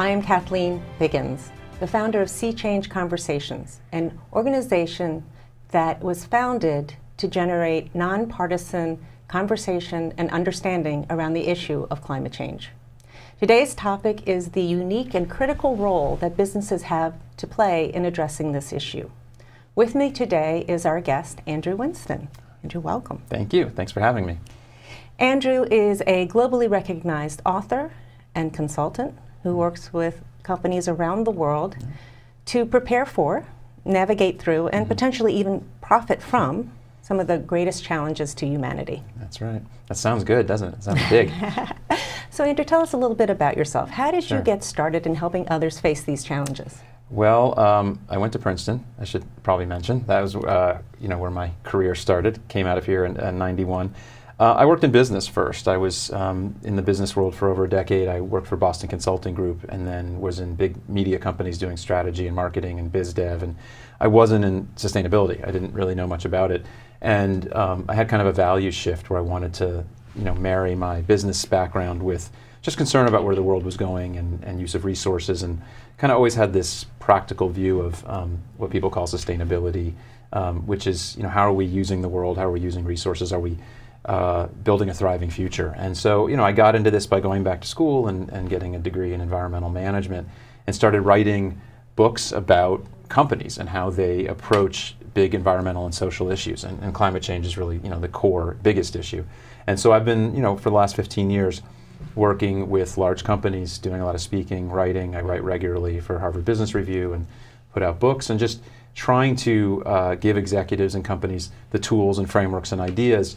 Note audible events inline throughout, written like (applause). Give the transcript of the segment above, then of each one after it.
I am Kathleen Biggins, the founder of C-Change Conversations, an organization that was founded to generate nonpartisan conversation and understanding around the issue of climate change. Today's topic is the unique and critical role that businesses have to play in addressing this issue. With me today is our guest, Andrew Winston. Andrew, welcome. Thank you. Thanks for having me. Andrew is a globally recognized author and consultant who works with companies around the world to prepare for, navigate through, and mm-hmm. potentially even profit from some of the greatest challenges to humanity. That's right. That sounds good, doesn't it? It sounds big. (laughs) so, Andrew, tell us a little bit about yourself. How did sure. you get started in helping others face these challenges? Well, um, I went to Princeton. I should probably mention that was, uh, you know, where my career started. Came out of here in '91. Uh, I worked in business first. I was um, in the business world for over a decade. I worked for Boston Consulting Group, and then was in big media companies doing strategy and marketing and biz dev. And I wasn't in sustainability. I didn't really know much about it, and um, I had kind of a value shift where I wanted to, you know, marry my business background with just concern about where the world was going and, and use of resources and kind of always had this practical view of um, what people call sustainability, um, which is you know how are we using the world, how are we using resources, are we uh, building a thriving future? And so you know I got into this by going back to school and, and getting a degree in environmental management and started writing books about companies and how they approach big environmental and social issues and, and climate change is really you know the core biggest issue. And so I've been you know for the last 15 years working with large companies, doing a lot of speaking, writing. I write regularly for Harvard Business Review and put out books, and just trying to uh, give executives and companies the tools and frameworks and ideas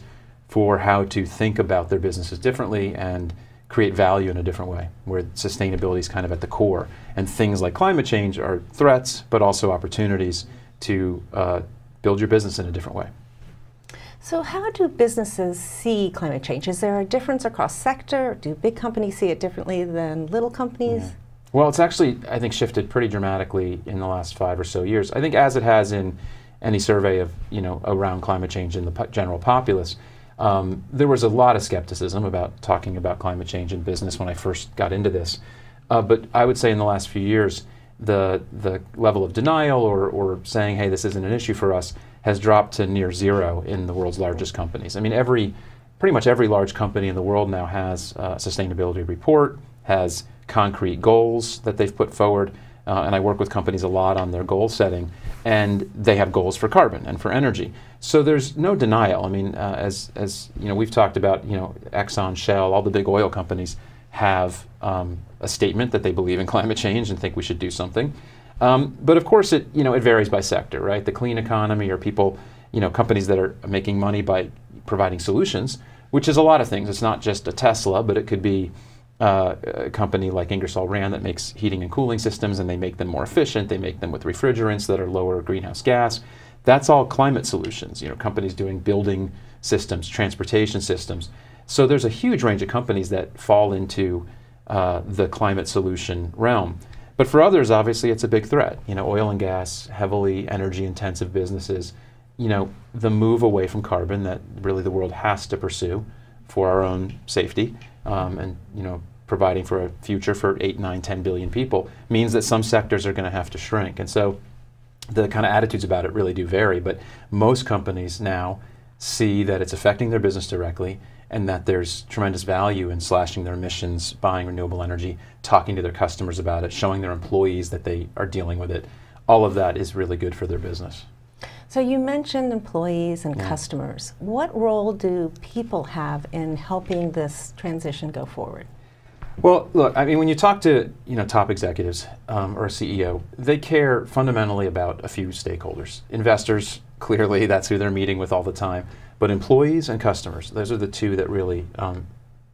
for how to think about their businesses differently and create value in a different way, where sustainability is kind of at the core. And things like climate change are threats, but also opportunities to uh, build your business in a different way. So, how do businesses see climate change? Is there a difference across sector? Do big companies see it differently than little companies? Yeah. Well, it's actually, I think, shifted pretty dramatically in the last five or so years. I think, as it has in any survey of, you know, around climate change in the general populace, um, there was a lot of skepticism about talking about climate change in business when I first got into this. Uh, but I would say in the last few years, the the level of denial or, or saying, hey, this isn't an issue for us, has dropped to near zero in the world's largest companies. I mean, every, pretty much every large company in the world now has a sustainability report, has concrete goals that they've put forward, uh, and I work with companies a lot on their goal setting, and they have goals for carbon and for energy. So there's no denial. I mean, uh, as, as you know, we've talked about, you know, Exxon, Shell, all the big oil companies have um, a statement that they believe in (laughs) climate change and think we should do something. Um, but of course, it you know it varies by sector, right? The clean economy or people, you know, companies that are making money by providing solutions, which is a lot of things. It's not just a Tesla, but it could be uh, a company like Ingersoll Rand that makes heating and cooling systems, and they make them more efficient. They make them with refrigerants that are lower greenhouse gas. That's all climate solutions. You know, companies doing building systems, transportation systems. So there's a huge range of companies that fall into uh, the climate solution realm. But for others, obviously, it's a big threat. You know, oil and gas, heavily energy-intensive businesses. You know, the move away from carbon that really the world has to pursue for our own safety, um, and you know, providing for a future for eight, nine, ten billion people means that some sectors are going to have to shrink. And so, the kind of attitudes about it really do vary. But most companies now see that it's affecting their business directly and that there's tremendous value in slashing their emissions, buying renewable energy, talking to their customers about it, showing their employees that they are dealing with it. All of that is really good for their business. So you mentioned employees and yeah. customers. What role do people have in helping this transition go forward? Well, look, I mean, when you talk to you know top executives um, or a CEO, they care fundamentally about a few stakeholders. Investors, clearly, that's who they're meeting with all the time. But employees and customers, those are the two that really um,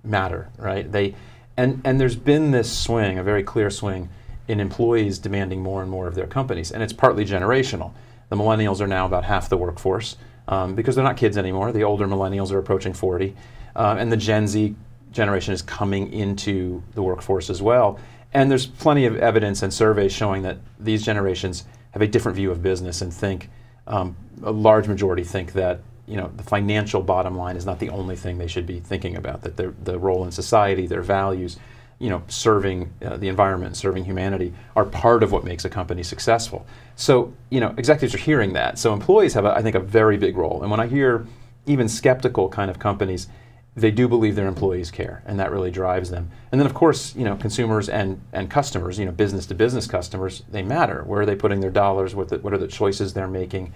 matter, right? They, and, and there's been this swing, a very clear swing, in employees demanding more and more of their companies. And it's partly generational. The millennials are now about half the workforce um, because they're not kids anymore. The older millennials are approaching 40. Uh, and the Gen Z generation is coming into the workforce as well. And there's plenty of evidence and surveys showing that these generations have a different view of business and think, um, a large majority think that you know, the financial bottom line is not the only thing they should be thinking about, that their, the role in society, their values, you know, serving uh, the environment, serving humanity, are part of what makes a company successful. So, you know, executives are hearing that. So employees have, a, I think, a very big role. And when I hear even skeptical kind of companies, they do believe their employees care, and that really drives them. And then, of course, you know, consumers and, and customers, you know, business to business customers, they matter. Where are they putting their dollars? What, the, what are the choices they're making?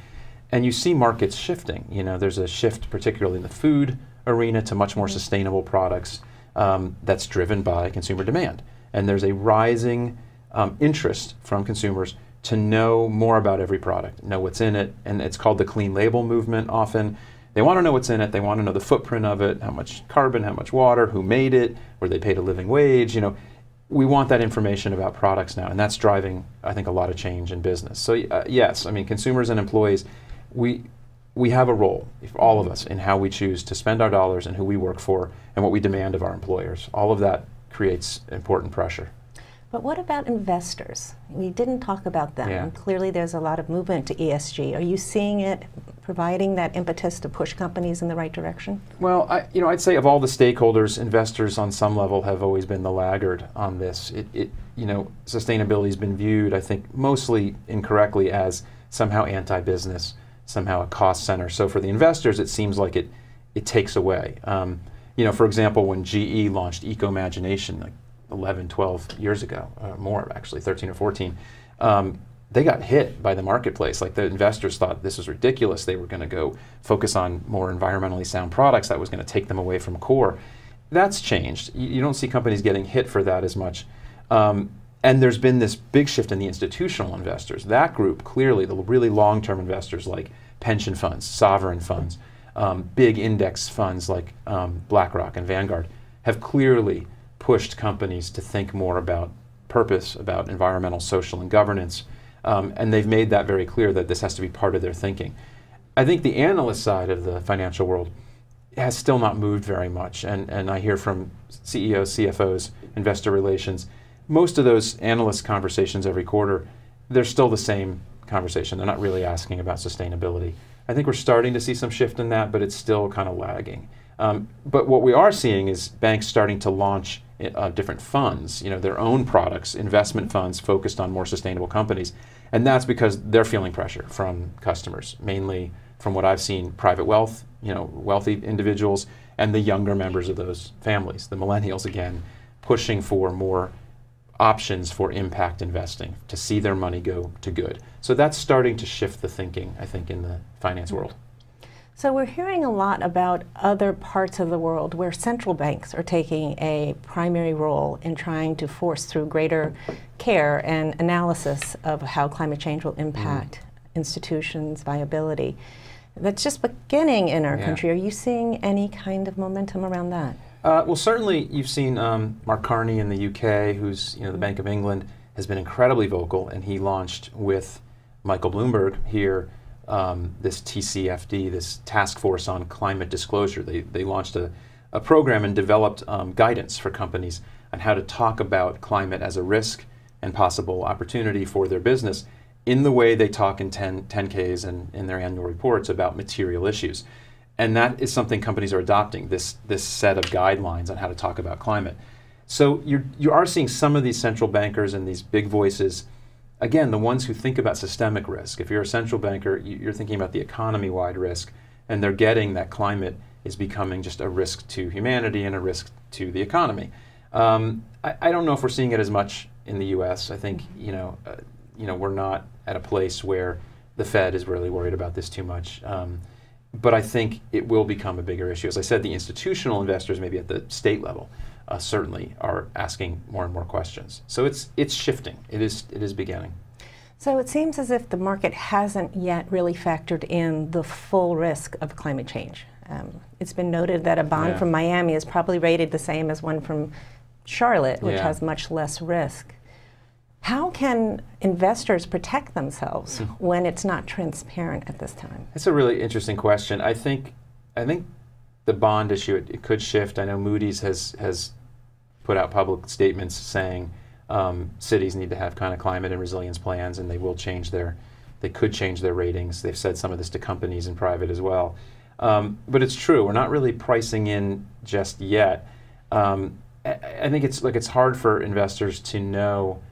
And you see markets shifting. You know, there's a shift, particularly in the food arena, to much more sustainable products um, that's driven by consumer demand. And there's a rising um, interest from consumers to know more about every product, know what's in it, and it's called the clean label movement often. They want to know what's in it, they want to know the footprint of it, how much carbon, how much water, who made it, where they paid a living wage, you know. We want that information about products now, and that's driving, I think, a lot of change in business. So, uh, yes, I mean, consumers and employees, we, we have a role, all of us, in how we choose to spend our dollars and who we work for and what we demand of our employers. All of that creates important pressure. But what about investors? We didn't talk about them. Yeah. Clearly, there's a lot of movement to ESG. Are you seeing it providing that impetus to push companies in the right direction? Well, I, you know, I'd say of all the stakeholders, investors on some level have always been the laggard on this. It, it you know, sustainability has been viewed, I think, mostly incorrectly as somehow anti-business, somehow a cost center. So for the investors, it seems like it it takes away. Um, you know, for example, when GE launched Ecomagination, like 11, 12 years ago, more actually, 13 or 14, um, they got hit by the marketplace. Like the investors thought this was ridiculous. They were going to go focus on more environmentally sound products that was going to take them away from core. That's changed. You, you, don't see companies getting hit for that as much. Um, and there's been this big shift in the institutional investors. That group, clearly, the really long term investors like pension funds, sovereign funds, um, big index funds like um, BlackRock and Vanguard, have clearly pushed companies to think more about purpose, about environmental, social, and governance. Um, and they've made that very clear that this has to be part of their thinking. I think the analyst side of the financial world has still not moved very much. And, and I hear from CEOs, CFOs, investor relations, most of those analyst conversations every quarter, they're still the same conversation. They're not really asking about sustainability. I think we're starting to see some shift in that, but it's still kind of lagging. Um, but what we are seeing is banks starting to launch uh, different funds, you know, their own products, investment funds focused on more sustainable companies. And that's because they're feeling pressure from customers, mainly from what I've seen, private wealth, you know, wealthy individuals, and the younger members of those families, the millennials again, pushing for more options for impact investing to see their money go to good. So that's starting to shift the thinking, I think, in the finance world. So we're hearing a lot about other parts of the world where central banks are taking a primary role in trying to force through greater care and analysis of how climate change will impact mm. institutions' viability. That's just beginning in our yeah. country. Are you seeing any kind of momentum around that? Uh, well, certainly you've seen um, Mark Carney in the UK, who's you know the Bank of England, has been incredibly vocal, and he launched with Michael Bloomberg here um, this TCFD, this task force on climate disclosure. They, they launched a, a program and developed um, guidance for companies on how to talk about climate as a risk and possible opportunity for their business in the way they talk in 10, 10Ks and in their annual reports about material issues. And that is something companies are adopting, this, this set of guidelines on how to talk about climate. So you're, you are seeing some of these central bankers and these big voices again, the ones who think about systemic risk, if you're a central banker, you're thinking about the economy wide risk, and they're getting that climate is becoming just a risk to humanity and a risk to the economy. Um, I, I, don't know if we're seeing it as much in the U.S. I think you know, uh, you know, we're not at a place where the Fed is really worried about this too much. Um, but I think it will become a bigger issue. As I said, the institutional investors, maybe at the state level, uh, certainly are asking more and more questions. So it's it's shifting. It is it is beginning. So it seems as if the market hasn't yet really factored in the full risk of climate change. Um, it's been noted that a bond yeah. from Miami is probably rated the same as one from Charlotte, which yeah. has much less risk. Can investors protect themselves hmm. when it's not transparent at this time? That's a really interesting question. I think I think the bond issue, it, it, could shift. I know Moody's has has put out public statements saying um, cities need to have kind of climate and resilience plans, and they will change their, they could change their ratings. They've said some of this to companies in private as well. Um, but it's true. We're not really pricing in just yet. Um, I think it's like it's hard for investors to know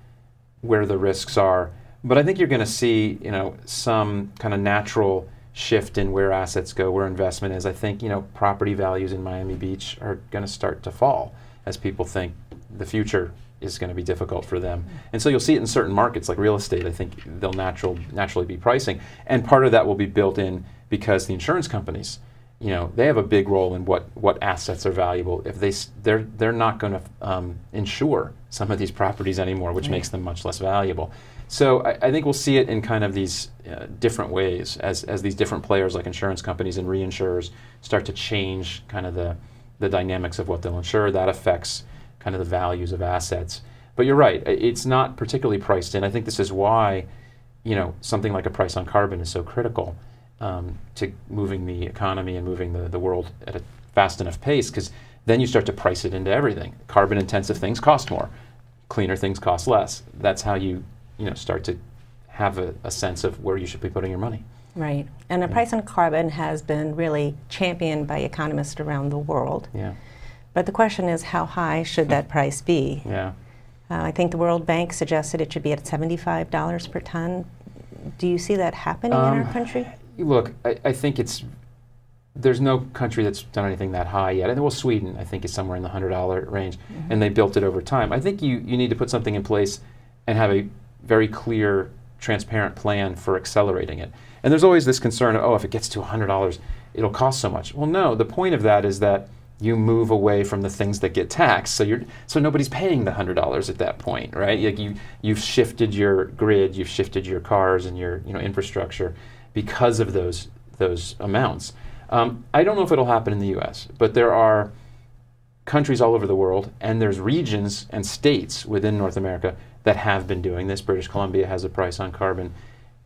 where the risks are, but I think you're going to see you know some kind of natural shift in where assets go, where investment is. I think you know property values in Miami Beach are going to start to fall as people think the future is going to be difficult for them. And so you'll see it in certain markets like real estate. I think they'll natural, naturally be pricing. And part of that will be built in because the insurance companies, you know, they have a big role in what, what assets are valuable. If they, they're, they're not going to um, insure some of these properties anymore, which right. makes them much less valuable. So I, I, think we'll see it in kind of these uh, different ways as, as these different players like insurance companies and reinsurers start to change kind of the, the dynamics of what they'll insure. That affects kind of the values of assets. But you're right, it's not particularly priced in. I think this is why, you know, something like a price on carbon is so critical um, to moving the economy and moving the, the world at a fast enough pace, because then you start to price it into everything. Carbon intensive things cost more, cleaner things cost less. That's how you, you know, start to have a, a sense of where you should be putting your money. Right. And the yeah. price on carbon has been really championed by economists around the world. Yeah. But the question is, how high should that (laughs) price be? Yeah. Uh, I think the World Bank suggested it should be at $75 per ton. Do you see that happening um, in our country? Look, I, I, think it's there's no country that's done anything that high yet. well, Sweden, I think, is somewhere in the hundred dollar range, mm-hmm. and they built it over time. I think you you need to put something in place and have a very clear, transparent plan for accelerating it. And there's always this concern of, oh, if it gets to hundred dollars, it'll cost so much. Well, no. The point of that is that you move away from the things that get taxed. So you're so nobody's paying the hundred dollars at that point, right? Like you you've shifted your grid, you've shifted your cars and your you know infrastructure because of those those amounts. Um, I don't know if it'll happen in the U.S., but there are countries all over the world, and there's regions and states within North America that have been doing this. British Columbia has a price on carbon.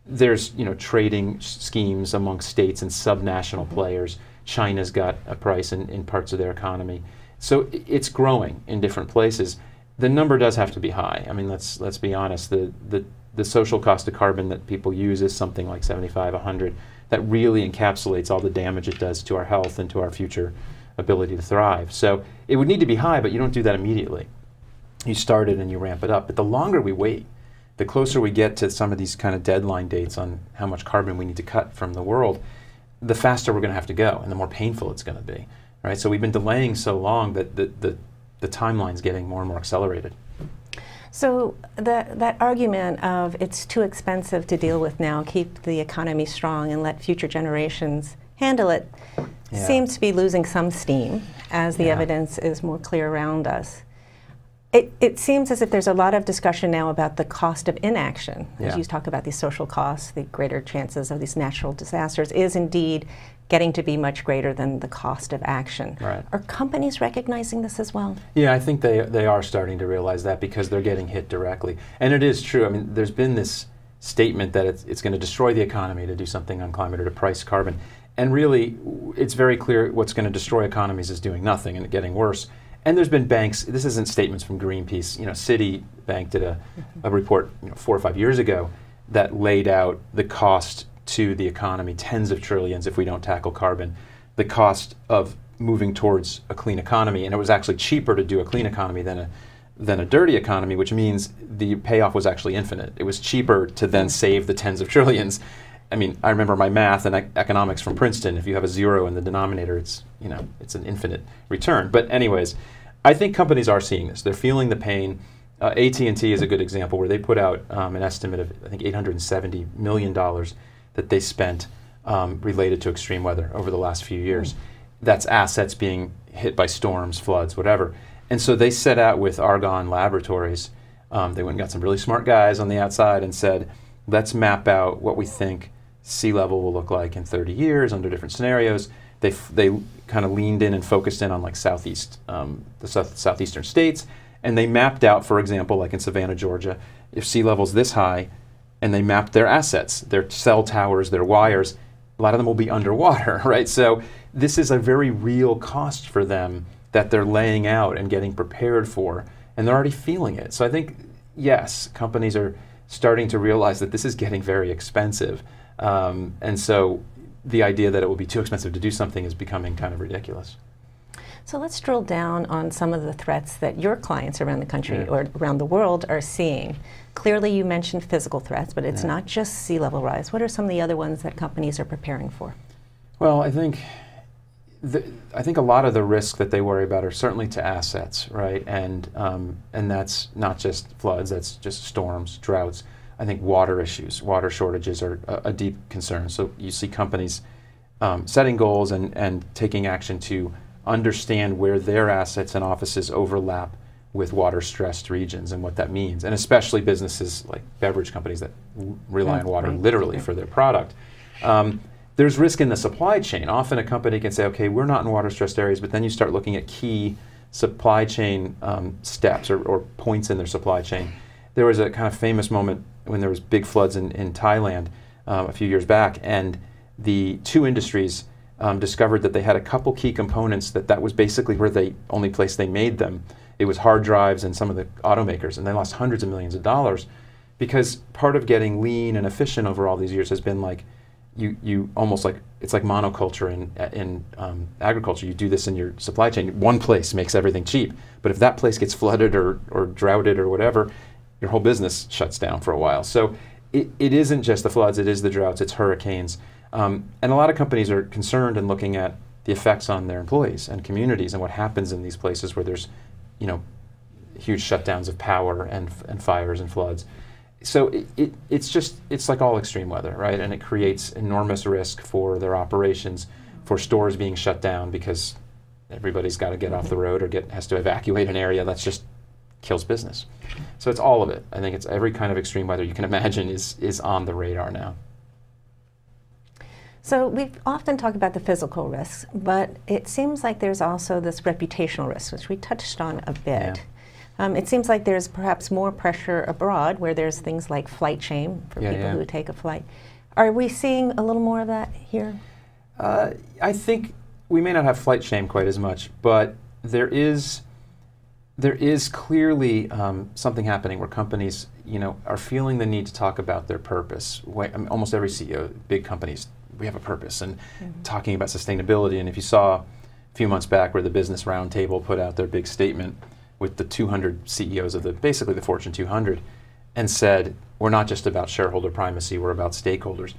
There's you know trading schemes among states and subnational players China's got a price in, in parts of their economy. So it's growing in different places. The number does have to be high. I mean, let's let's be honest. The the the social cost of carbon that people use is something like 75, 100. That really encapsulates all the damage it does to our health and to our future ability to thrive. So it would need to be high, but you don't do that immediately. You start it and you ramp it up. But the longer we wait, the closer we get to some of these kind of deadline dates on how much carbon we need to cut from the world, the faster we're going to have to go and the more painful it's going to be. Right? So we've been delaying so long that the, the, the timeline's getting more and more accelerated. So the, that argument of it's too expensive to deal with now, keep the economy strong and let future generations handle it, yeah. seems to be losing some steam as the yeah. evidence is more clear around us. It, it seems as if there's a lot of discussion now about the cost of inaction. Yeah. As you talk about these social costs, the greater chances of these natural disasters is indeed getting to be much greater than the cost of action. Right. Are companies recognizing this as well? Yeah, I think they, they are starting to realize that because they're getting hit directly. And it is true. I mean, there's been this statement that it's, it's going to destroy the economy to do something on climate or to price carbon. And really, it's very clear what's going to destroy economies is doing nothing and getting worse. And there's been banks. This isn't statements from Greenpeace. You know, Citibank did a, a report you know, four or five years ago that laid out the cost to the economy, tens of trillions if we don't tackle carbon, the cost of moving towards a clean economy, and it was actually cheaper to do a clean economy than a than a dirty economy, which means the payoff was actually infinite. It was cheaper to then save the tens of trillions. I mean, I remember my math and ec- economics from Princeton. If you have a zero in the denominator, it's you know it's an infinite return. But anyways, I think companies are seeing this. They're feeling the pain. Uh, AT&T is a good example where they put out um, an estimate of I think 870 million dollars that they spent um, related to extreme weather over the last few years. Mm. That's assets being hit by storms, floods, whatever. And so they set out with Argonne Laboratories. Um, they went and got some really smart guys on the outside and said, let's map out what we think sea level will look like in 30 years under different scenarios they, they kind of leaned in and focused in on like southeast, um, the south, southeastern states, and they mapped out, for example, like in Savannah, Georgia, if sea level's this high, and they mapped their assets, their cell towers, their wires, a lot of them will be underwater, (laughs) right? So this is a very real cost for them that they're laying out and getting prepared for, and they're already feeling it. So I think, yes, companies are starting to realize that this is getting very expensive. Um, and so the idea that it will be too expensive to do something is becoming kind of ridiculous. So let's drill down on some of the threats that your clients around the country Yeah. or around the world are seeing. Clearly, you mentioned physical threats, but it's Yeah. not just sea level rise. What are some of the other ones that companies are preparing for? Well, I think the, I think a lot of the risks that they worry about are certainly to assets, right? And um, and that's not just floods; that's just storms, droughts. I think water issues, water shortages are a, a deep concern. So you see companies um, setting goals and, and taking action to understand where their assets and offices overlap with water stressed regions and what that means, and especially businesses like beverage companies that w- rely on water literally for their product. Um, there's risk in the supply chain. Often a company can say, okay, we're not in water stressed areas, but then you start looking at key supply chain um, steps or, or points in their supply chain. There was a kind of famous moment when there was big floods in, in Thailand um, a few years back, and the two industries um, discovered that they had a couple key components that that was basically where the only place they made them. It was hard drives and some of the automakers, and they lost hundreds of millions of dollars because part of getting lean and efficient over all these years has been like you, you almost like it's like monoculture in, in um, agriculture. You do this in your supply chain. One place makes everything cheap, but if that place gets flooded or, or droughted or whatever, your whole business shuts down for a while. So it, it isn't just the floods, it is the droughts, it's hurricanes. Um, and a lot of companies are concerned and looking at the effects on their employees and communities and what happens in these places where there's, you know, huge shutdowns of power and, and fires and floods. So it, it, it's just, it's like all extreme weather, right? And it creates enormous risk for their operations, for stores being shut down because everybody's got to get off the road or get, has to evacuate an area. That's just kills business. So it's all of it. I think it's every kind of extreme weather you can (laughs) imagine is, is on the radar now. So we've often talked about the physical risks, but it seems like there's also this reputational risk, which we touched on a bit. Yeah. Um, it seems like there's perhaps more pressure abroad where there's things like flight shame for Yeah, people yeah. who take a flight. Are we seeing a little more of that here? Uh, I think we may not have flight shame quite as much, but there is there is clearly um, something happening where companies, you know, are feeling the need to talk about their purpose. I mean, almost every CEO, big companies, we have a purpose, and talking about sustainability. And if you saw a few months back where the Business Roundtable put out their big statement with the 200 CEOs of the basically the Fortune 200, and said, "We're not just about shareholder primacy; we're about stakeholders."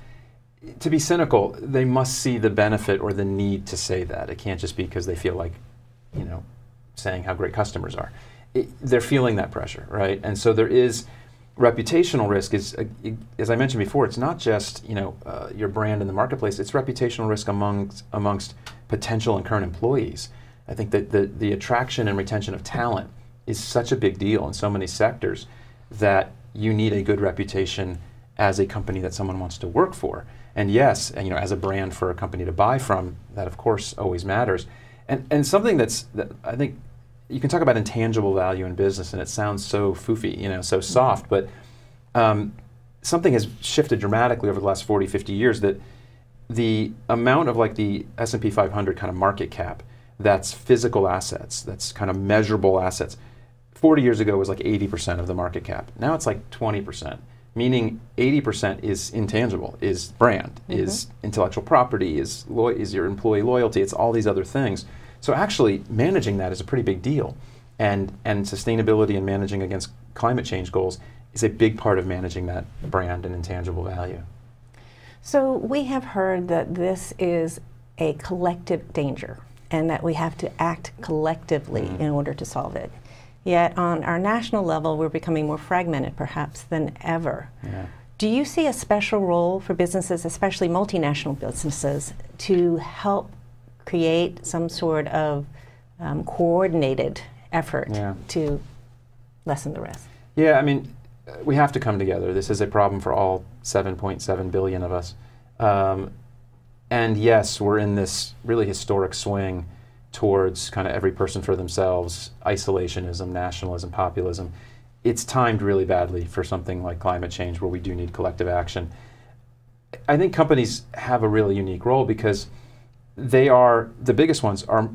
to be cynical, they must see the benefit or the need to say that. It can't just be because they feel like, you know, saying how great customers are. It, they're feeling that pressure, right? And so there is reputational risk. Is uh, as I mentioned before, it's not just you know uh, your brand in the marketplace. It's reputational risk amongst amongst potential and current employees. I think that the the attraction and retention of talent is such a big deal in so many sectors that you need a good reputation as a company that someone wants to work for. And yes, and, you know, as a brand for a company to buy from, that of course always matters. And and something that's that I think you can talk about intangible value in business, and it sounds so foofy, you know, so soft, but um, something has shifted dramatically over the last 40, 50 years that the amount of like the S&P 500 kind of market cap that's physical assets, that's kind of measurable assets. 40 years ago was like 80% of the market cap. Now it's like 20%, meaning 80% is intangible, is brand, is intellectual property, is lo- is your employee loyalty, it's all these other things. So actually managing that is a pretty big deal. And and sustainability and managing against climate change goals is a big part of managing that brand and intangible value. So we have heard that this is a collective danger and that we have to act collectively Mhm. in order to solve it. Yet on our national level, we're becoming more fragmented perhaps than ever. Yeah. Do you see a special role for businesses, especially multinational businesses, to help create some sort of um, coordinated effort Yeah. to lessen the risk? Yeah, I mean, we have to come together. This is a problem for all 7.7 billion of us. Um, and yes, we're in this really historic swing towards kind of every person for themselves, isolationism, nationalism, populism. It's timed really badly for something like climate change where we do need collective action. I think companies have a really unique role because they are the biggest ones are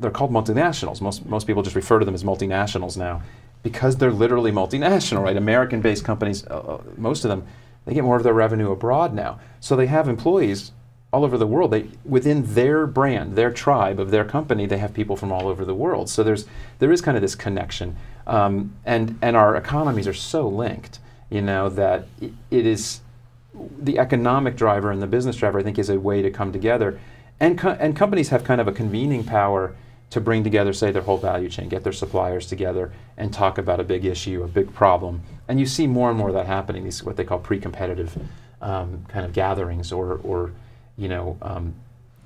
they're called multinationals. Most most people just refer to them as multinationals now because they're literally multinational, right? American-based companies, uh, uh, most of them, they get more of their revenue abroad now. So they have employees all over the world. They within their brand, their tribe of their company, they have people from all over the world. So there's there is kind of this connection, um, and and our economies are so linked, you know, that it, it is the economic driver and the business driver. I think is a way to come together, and co- and companies have kind of a convening power to bring together, say, their whole value chain, get their suppliers together, and talk about a big issue, a big problem. And you see more and more of that happening. These what they call pre-competitive um, kind of gatherings or or you know, um,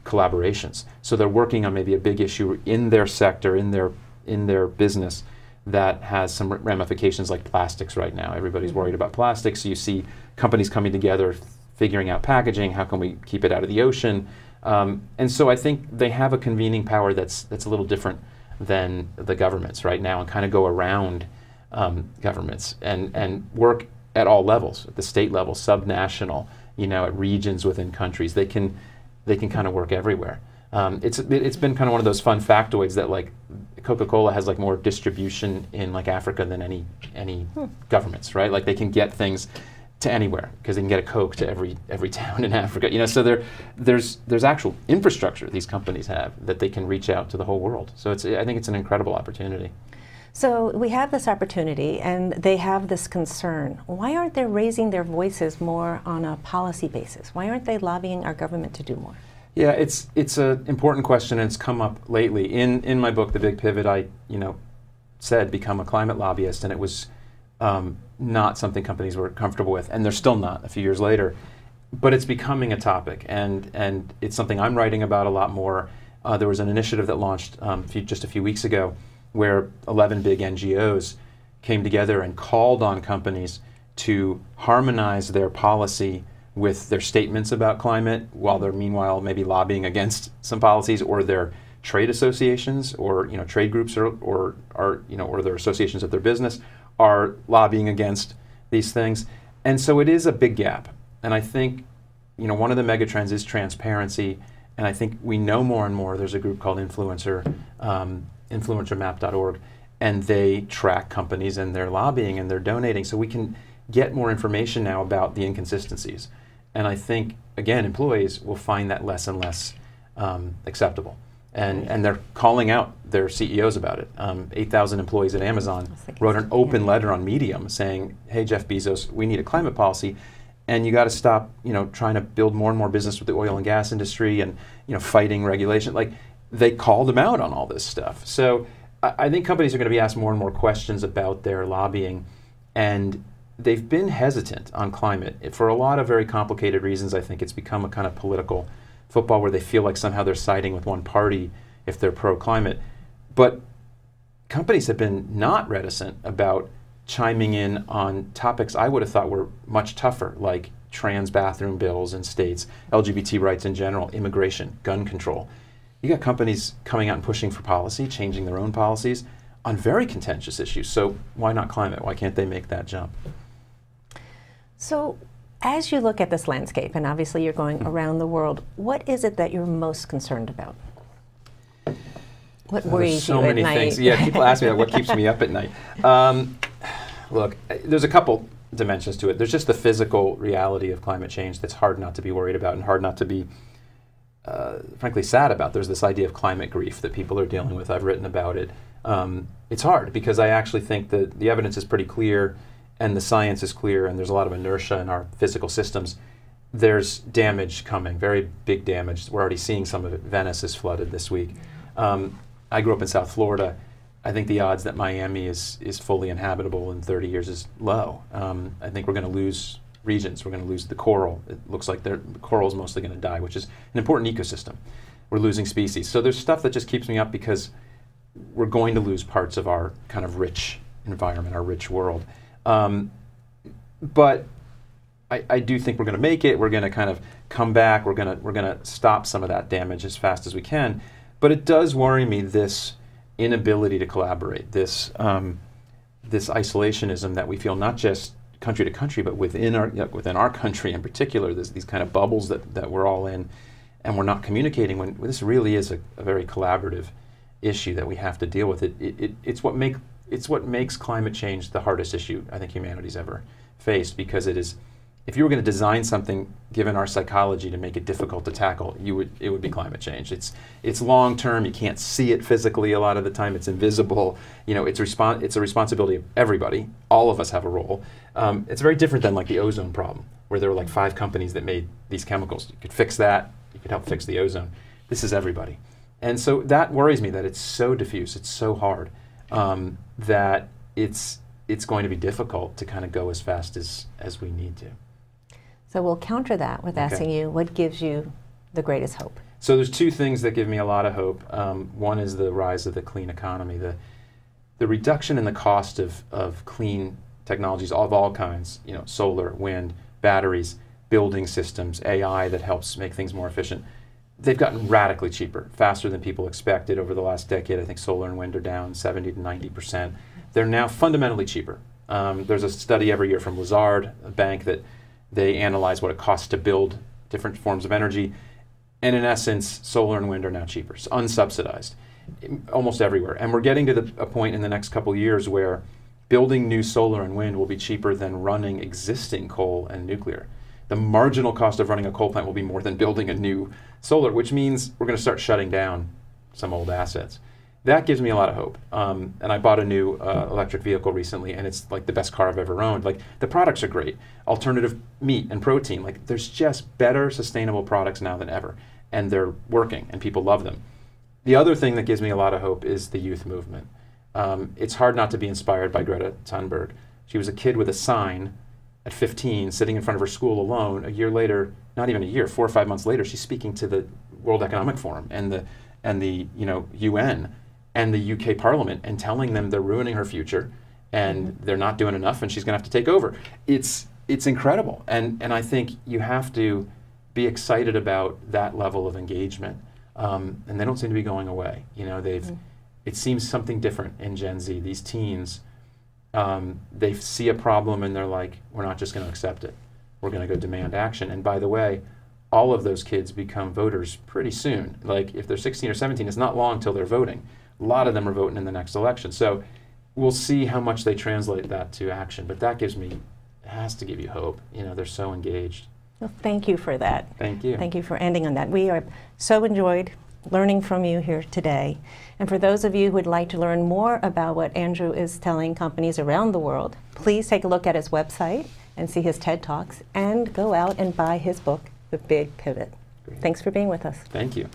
collaborations. So they're working on maybe a big issue in their sector, in their in their business that has some ramifications like plastics right now. Everybody's worried about plastics. So you see companies coming together, figuring out packaging. How can we keep it out of the ocean? Um, and so I think they have a convening power that's that's a little different than the governments right now, and kind of go around um, governments and and work at all levels, at the state level, subnational, you know, at regions within countries. They can they can kind of work everywhere. Um, it's it's been kind of one of those fun factoids that like Coca-Cola has like more distribution in like Africa than any any hmm. governments, right? Like they can get things to anywhere because they can get a Coke to every every (laughs) town in Africa. You know, so there there's there's actual infrastructure these companies have that they can reach out to the whole world. So it's I think it's an incredible opportunity. So we have this opportunity and they have this concern. Why aren't they raising their voices more on a policy basis? Why aren't they lobbying our government to do more? Yeah, it's it's an important question and it's come up lately. In in my book, The Big Pivot, I you know said become a climate lobbyist, and it was um, not something companies were comfortable with, and they're still not. A few years later, but it's becoming a topic, and and it's something I'm writing about a lot more. Uh, there was an initiative that launched um, few, just a few weeks ago where 11 big NGOs came together and called on companies to harmonize their policy with their statements about climate while they're meanwhile maybe lobbying against some policies or their trade associations or you know trade groups or, or, or you know or their associations of their business are lobbying against these things and so it is a big gap and i think you know one of the megatrends is transparency and i think we know more and more there's a group called influencer um, influencermap.org, and they track companies and their lobbying and they're donating. So we can get more information now about the inconsistencies. And I think, again, employees will find that less and less um, acceptable. And, and they're calling out their CEOs about it. Um, 8,000 employees at Amazon wrote an open letter on Medium saying, hey, Jeff Bezos, we need a climate policy and you got to stop, you know, trying to build more and more business with the oil and gas industry and, you know, fighting regulation. Like, they called them out on all this stuff. So I, I think companies are going to be asked more and more questions about their lobbying, and they've been hesitant on climate for a lot of very complicated reasons. I think it's become a kind of political football where they feel like somehow they're siding with one party if they're pro climate. But companies have been not reticent about chiming in on topics I would have thought were much tougher, like trans bathroom bills in states, LGBT rights in general, immigration, gun control you got companies coming out and pushing for policy, changing their own policies on very contentious issues. So why not climate? Why can't they make that jump? So as you look at this landscape, and obviously you're going around the world, what is it that you're most concerned about? What worries so you many at night? things. Yeah, people ask me that. What keeps me up (laughs) at night? Um, look, there's a couple dimensions to it. There's just the physical reality of climate change that's hard not to be worried about and hard not to be uh, frankly sad about. There's this idea of climate grief that people are dealing with. I've written about it. Um, it's hard because I actually think that the evidence is pretty clear and the science is clear and there's a lot of inertia in our physical systems. There's damage coming, very big damage. We're already seeing some of it. Venice is flooded this week. Um, I grew up in South Florida. I think the odds that Miami is, is fully inhabitable in 30 years is low. Um, I think we're going to lose regions. We're going to lose the coral. It looks like the coral is mostly going to die, which is an important ecosystem. We're losing species. So there's stuff that just keeps me up because we're going to lose parts of our kind of rich environment, our rich world. Um, but I, I, do think we're going to make it. We're going to kind of come back. We're going to we're going to stop some of that damage as fast as we can. But it does worry me this inability to collaborate, this um, this isolationism that we feel not just country to country, but within our you know, within our country in particular, these kind of bubbles that, that we're all in, and we're not communicating. When this really is a, a very collaborative issue that we have to deal with. It, it, it, it's what make it's what makes climate change the hardest issue I think humanity's ever faced because it is if you were going to design something given our psychology to make it difficult to tackle you would it would be climate change. It's it's long term you can't see it physically a lot of the time it's invisible you know it's respon- it's a responsibility of everybody all of us have a role. Um, it's very different than like the ozone problem where there were like five companies that made these chemicals. You could fix that you could help fix the ozone. This is everybody. And so that worries me that it's so diffuse it's so hard. Um, that it's it's going to be difficult to kind of go as fast as as we need to So we'll counter that with Okay. asking you what gives you the greatest hope. So there's two things that give me a lot of hope. Um, one is the rise of the clean economy, the the reduction in the cost of, of clean technologies of all kinds. You know, solar, wind, batteries, building systems, AI that helps make things more efficient. They've gotten radically cheaper, faster than people expected over the last decade. I think solar and wind are down 70 to 90 percent. They're now fundamentally cheaper. Um, there's a study every year from Lazard, a bank that they analyze what it costs to build different forms of energy. And in essence, solar and wind are now cheaper, it's unsubsidized, almost everywhere. And we're getting to the, a point in the next couple years where building new solar and wind will be cheaper than running existing coal and nuclear. The marginal cost of running a coal plant will be more than building a new solar, which means we're going to start shutting down some old assets. That gives me a lot of hope. Um, and I bought a new uh, electric vehicle recently, and it's like the best car I've ever owned. Like the products are great, alternative meat and protein. Like there's just better sustainable products now than ever, and they're working, and people love them. The other thing that gives me a lot of hope is the youth movement. Um, it's hard not to be inspired by Greta Thunberg. She was a kid with a sign at 15, sitting in front of her school alone. A year later, not even a year, four or five months later, she's speaking to the World Economic Forum and the and the you know UN and the UK Parliament and telling them they're ruining her future and they're not doing enough and she's going to have to take over. It's it's incredible, and and I think you have to be excited about that level of engagement, um, and they don't seem to be going away. You know, they've it seems something different in Gen Z. These teens, um, they see a problem and they're like, we're not just going to accept it. We're going to go demand action. And by the way, all of those kids become voters pretty soon. Like if they're 16 or 17, it's not long till they're voting. A lot of them are voting in the next election. So we'll see how much they translate that to action. But that gives me, has to give you hope. You know, they're so engaged. Well, thank you for that. Thank you. Thank you for ending on that. We are so enjoyed learning from you here today. And for those of you who would like to learn more about what Andrew is telling companies around the world, please take a look at his website and see his TED Talks and go out and buy his book, The Big Pivot. Great. Thanks for being with us. Thank you.